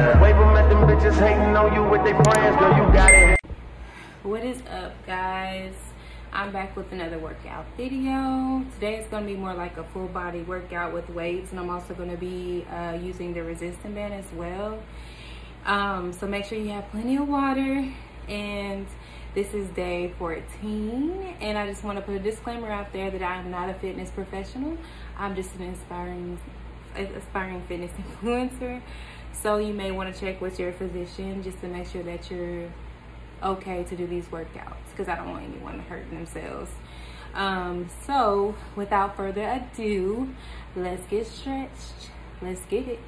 Wave them at them bitches hating on you with their friends, girl, you got it. What is up, guys? I'm back with another workout video. Today is going to be more like a full body workout with weights, and I'm also going to be uh, using the resistant band as well. Um, so make sure you have plenty of water, and this is day 14, and I just want to put a disclaimer out there that I'm not a fitness professional. I'm just an inspiring, aspiring fitness influencer. So you may want to check with your physician just to make sure that you're okay to do these workouts because I don't want anyone hurting themselves. Um, so without further ado, let's get stretched. Let's get it.